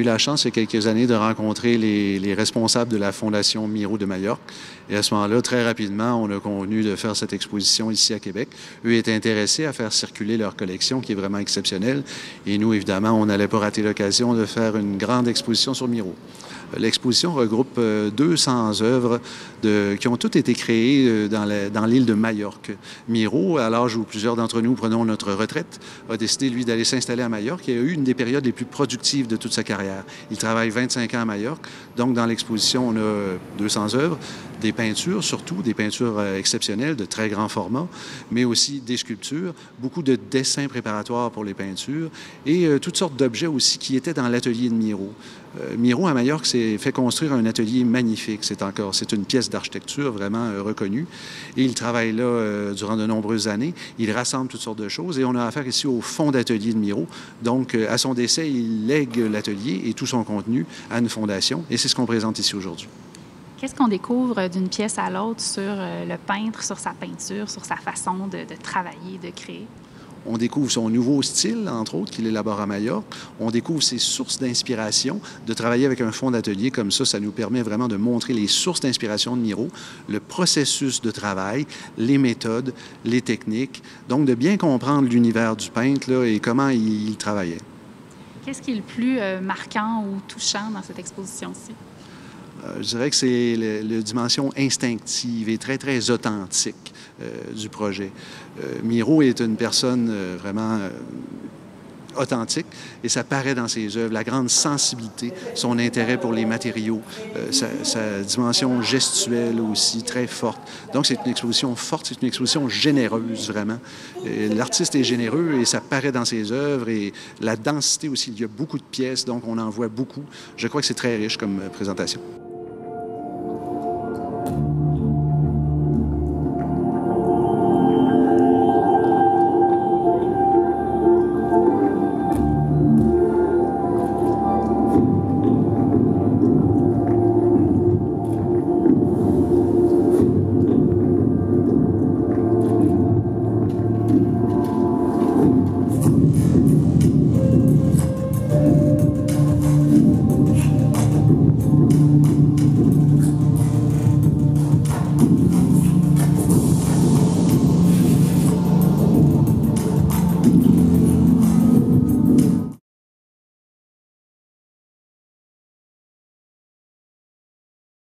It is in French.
eu la chance il y a quelques années de rencontrer les, responsables de la Fondation Miro de Majorque. Et à ce moment-là, très rapidement, on a convenu de faire cette exposition ici à Québec. Eux étaient intéressés à faire circuler leur collection, qui est vraiment exceptionnelle. Et nous, évidemment, on n'allait pas rater l'occasion de faire une grande exposition sur Miro. L'exposition regroupe 200 euh, œuvres qui ont toutes été créées euh, dans l'île de Majorque. Miro, à l'âge où plusieurs d'entre nous prenons notre retraite, a décidé, lui, d'aller s'installer à Majorque. Il a eu une des périodes les plus productives de toute sa carrière. Il travaille 25 ans à Majorque. Donc, dans l'exposition, on a 200 œuvres, des peintures surtout, des peintures euh, exceptionnelles de très grand format, mais aussi des sculptures, beaucoup de dessins préparatoires pour les peintures et toutes sortes d'objets aussi qui étaient dans l'atelier de Miro. Miro à Majorque, c'est fait construire un atelier magnifique. C'est encore, c'est une pièce d'architecture vraiment euh, reconnue. Et il travaille là euh, durant de nombreuses années. Il rassemble toutes sortes de choses et on a affaire ici au fond d'atelier de Miro. Donc, euh, à son décès, il lègue l'atelier et tout son contenu à une fondation et c'est ce qu'on présente ici aujourd'hui. Qu'est-ce qu'on découvre d'une pièce à l'autre sur le peintre, sur sa peinture, sur sa façon de, de travailler, de créer? On découvre son nouveau style, entre autres, qu'il élabore à Majorque. On découvre ses sources d'inspiration. De travailler avec un fond d'atelier comme ça, ça nous permet vraiment de montrer les sources d'inspiration de Miro, le processus de travail, les méthodes, les techniques. Donc, de bien comprendre l'univers du peintre là, et comment il, travaillait. Qu'est-ce qui est le plus euh, marquant ou touchant dans cette exposition-ci? Euh, je dirais que c'est la dimension instinctive et très, très authentique euh, du projet. Euh, Miro est une personne vraiment authentique et ça paraît dans ses œuvres, la grande sensibilité, son intérêt pour les matériaux, sa, dimension gestuelle aussi très forte. Donc c'est une exposition forte, c'est une exposition généreuse vraiment. L'artiste est généreux et ça paraît dans ses œuvres et la densité aussi, il y a beaucoup de pièces, donc on en voit beaucoup. Je crois que c'est très riche comme présentation.